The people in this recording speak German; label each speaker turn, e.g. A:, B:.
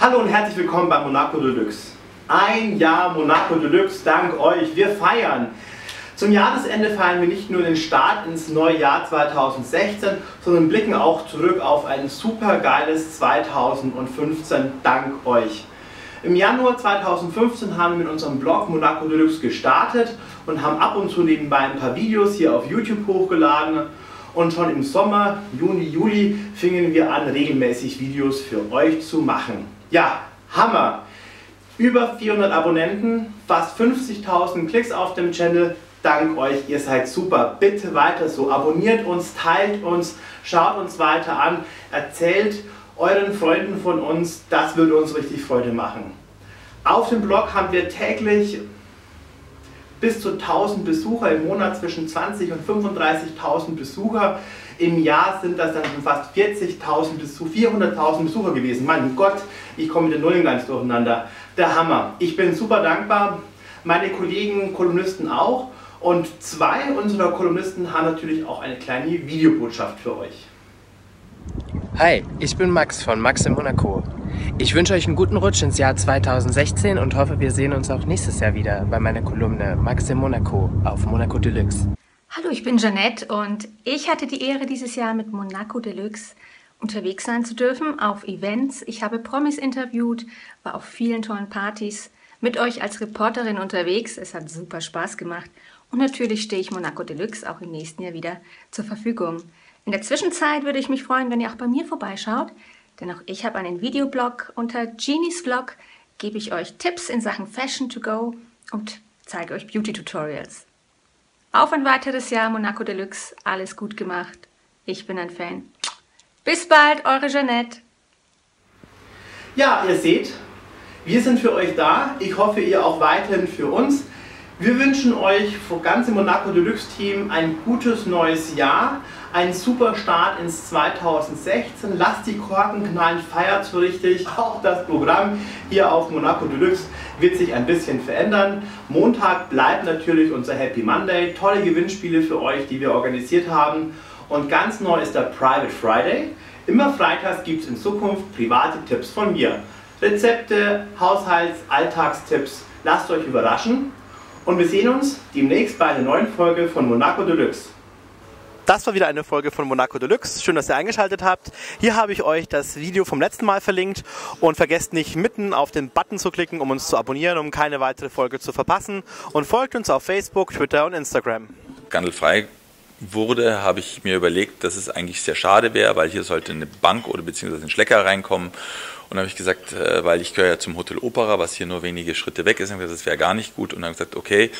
A: Hallo und herzlich willkommen bei Monaco Deluxe. Ein Jahr Monaco Deluxe, dank euch. Wir feiern. Zum Jahresende feiern wir nicht nur den Start ins neue Jahr 2016, sondern blicken auch zurück auf ein super geiles 2015 dank euch. Im Januar 2015 haben wir mit unserem Blog Monaco Deluxe gestartet und haben ab und zu nebenbei ein paar Videos hier auf YouTube hochgeladen und schon im Sommer, Juni, Juli fingen wir an, regelmäßig Videos für euch zu machen. Ja, Hammer! Über 400 Abonnenten, fast 50.000 Klicks auf dem Channel. Dank euch, ihr seid super. Bitte weiter so. Abonniert uns, teilt uns, schaut uns weiter an, erzählt euren Freunden von uns. Das würde uns richtig Freude machen. Auf dem Blog haben wir täglich bis zu 1000 Besucher im Monat, zwischen 20 und 35.000 Besucher. Im Jahr sind das dann schon fast 40.000 bis zu 400.000 Besucher gewesen. Mein Gott, ich komme mit den Nullen ganz durcheinander. Der Hammer. Ich bin super dankbar. Meine Kollegen, Kolumnisten auch. Und zwei unserer Kolumnisten haben natürlich auch eine kleine Videobotschaft für euch.
B: Hi, ich bin Max von Max in Monaco. Ich wünsche euch einen guten Rutsch ins Jahr 2016 und hoffe, wir sehen uns auch nächstes Jahr wieder bei meiner Kolumne Max in Monaco auf Monaco Deluxe.
C: Hallo, ich bin Jeanette und ich hatte die Ehre, dieses Jahr mit Monaco Deluxe unterwegs sein zu dürfen auf Events. Ich habe Promis interviewt, war auf vielen tollen Partys mit euch als Reporterin unterwegs. Es hat super Spaß gemacht und natürlich stehe ich Monaco Deluxe auch im nächsten Jahr wieder zur Verfügung. In der Zwischenzeit würde ich mich freuen, wenn ihr auch bei mir vorbeischaut, denn auch ich habe einen Videoblog. Unter Genies Vlog gebe ich euch Tipps in Sachen Fashion to go und zeige euch Beauty Tutorials. Auf ein weiteres Jahr Monaco Deluxe, alles gut gemacht. Ich bin ein Fan. Bis bald, eure Jeanette.
A: Ja, ihr seht, wir sind für euch da. Ich hoffe, ihr auch weiterhin für uns. Wir wünschen euch vom ganzen Monaco Deluxe Team ein gutes neues Jahr, einen super Start ins 2016. Lasst die Korken knallen, feiert so richtig. Auch das Programm hier auf Monaco Deluxe wird sich ein bisschen verändern. Montag bleibt natürlich unser Happy Monday. Tolle Gewinnspiele für euch, die wir organisiert haben. Und ganz neu ist der Private Friday. Immer freitags gibt es in Zukunft private Tipps von mir. Rezepte, Haushalts-, Alltagstipps. Lasst euch überraschen. Und wir sehen uns demnächst bei einer neuen Folge von Monaco Deluxe. Das war wieder eine Folge von Monaco Deluxe. Schön, dass ihr eingeschaltet habt. Hier habe ich euch das Video vom letzten Mal verlinkt und vergesst nicht mitten auf den Button zu klicken, um uns zu abonnieren, um keine weitere Folge zu verpassen und folgt uns auf Facebook, Twitter und Instagram.
D: Gandelfrei wurde, habe ich mir überlegt, dass es eigentlich sehr schade wäre, weil hier sollte eine Bank oder beziehungsweise ein Schlecker reinkommen und dann habe ich gesagt, äh, weil ich gehöre ja zum Hotel Opera, was hier nur wenige Schritte weg ist, und gesagt, das wäre gar nicht gut. Und dann habe ich gesagt, okay,